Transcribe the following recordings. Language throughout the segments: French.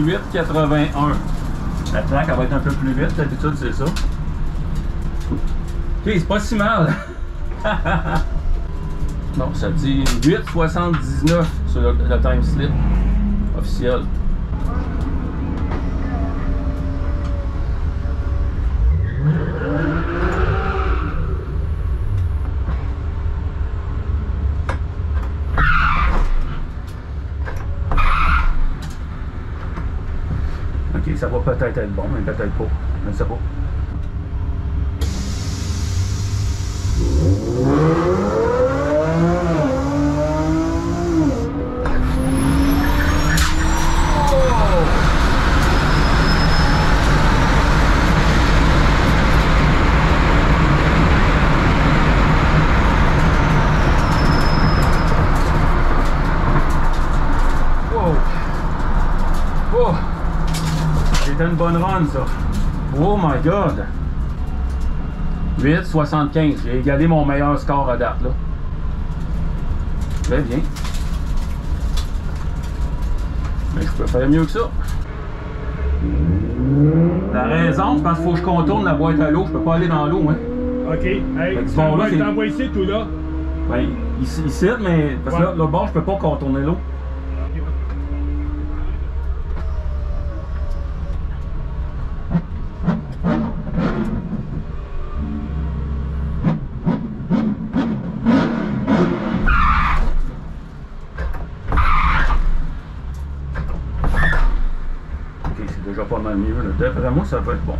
881. La plaque, va être un peu plus vite, d'habitude, c'est ça. Ok, c'est pas si mal. non, ça dit 8,79 sur le time slip officiel. Ça va peut-être être bon, mais peut-être pas. Je ne sais pas. Wow! Oh! C'était une bonne run, ça. Oh my god! 8,75. J'ai égalé mon meilleur score à date, là. Très bien. Mais je peux faire mieux que ça. La raison, c'est parce qu'il faut que je contourne la boîte à l'eau. Je peux pas aller dans l'eau, hein. OK. Hey, tu bon, là, ici, tout là. Ben, ici, ici, mais. Parce que Ouais. là, le bord, je peux pas contourner l'eau. Ok, c'est là. D'après moi, ça va être bon.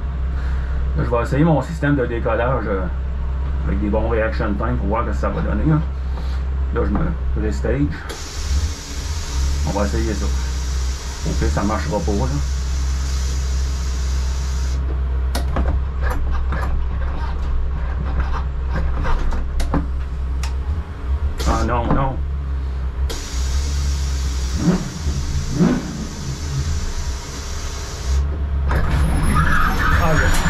Je vais essayer mon système de décollage euh, avec des bons reaction time pour voir ce que ça va donner. hein. Là, je me restage. On va essayer ça. Au pire, ça marchera pas. Ah non, non. Ah, le oui. Oh non, c'est dur à arrêter, bon. Quand on fait deux runs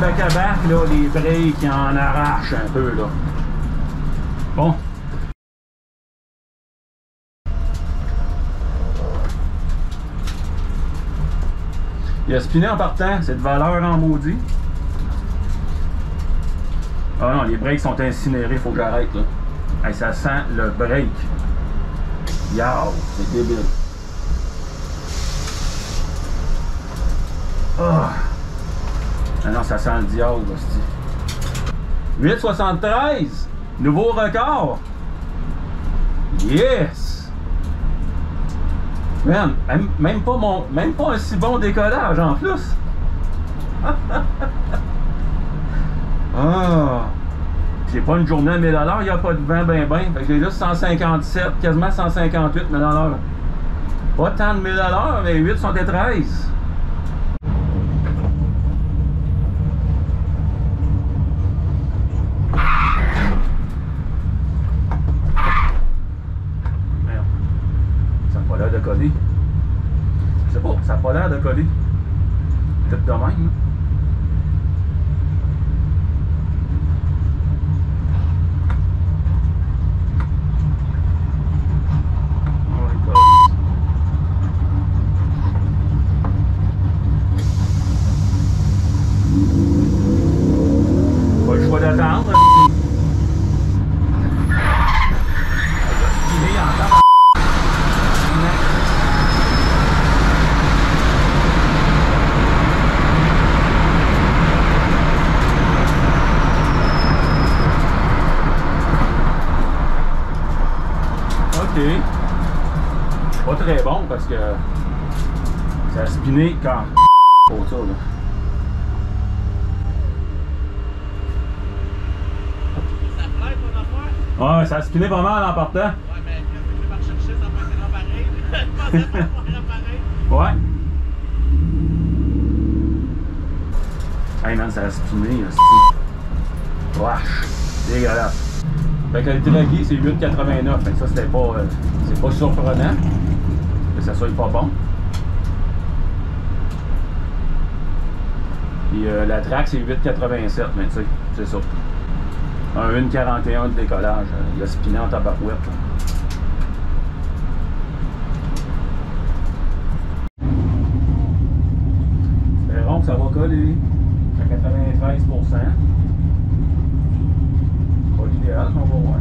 back à back, là, les ils en arrachent un peu là. Bon. Il spiné en partant, c'est de valeur en maudit. Ah non, les breaks sont incinérés, faut que j'arrête là. Ça sent le break. Yow, c'est débile. Ah. Ah non, ça sent le diable, hostie. 8,73! Nouveau record! Yes! Même, pas un si bon décollage en plus! ah! J'ai pas une journée à 1000 il n'y a pas de vent ben ben. J'ai juste 157, quasiment 158 000 Pas tant de 1000 mais 8 sont des 13. Pas l'air de coller. Je sais pas, ça n'a pas l'air de coller. Peut-être de même. C'est pas très bon parce que ça a spiné quand pour ça, là. Ouais, ça a spiné pas mal en partant. Ouais, mais je vais pas chercher, ça peut être pareil. ouais. Hey man, ça a spiné, c'est. Wesh, dégueulasse. Fait que le dragué, c'est 8,89. Fait que ça, c'était pas. Euh, c'est pas surprenant ça soit pas bon. Puis euh, la track, c'est 8,87. Mais tu sais, c'est ça. Un 1,41 de décollage. euh, Il a spiné en tabarouette. Espérons que ça va coller à 93 Pas l'idéal, mais on va voir.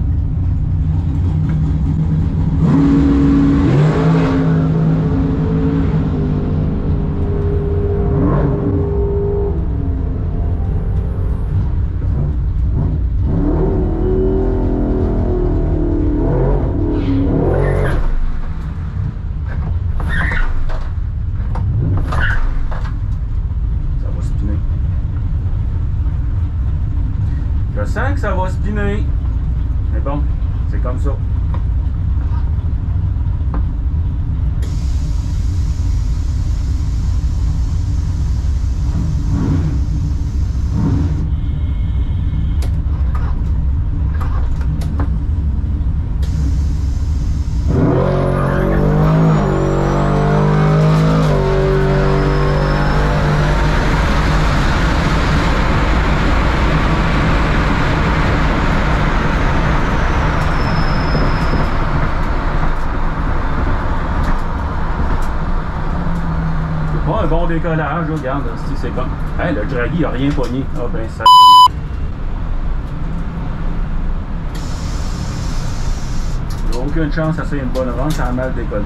5, ça va se spinner. Mais bon, c'est comme ça. Pas un bon décollage, là, regarde, c'est- c'est comme. Hey, le Draghi a rien pogné. Ah ben ça. Aucune chance, ça c'est une bonne run, ça a mal décollé.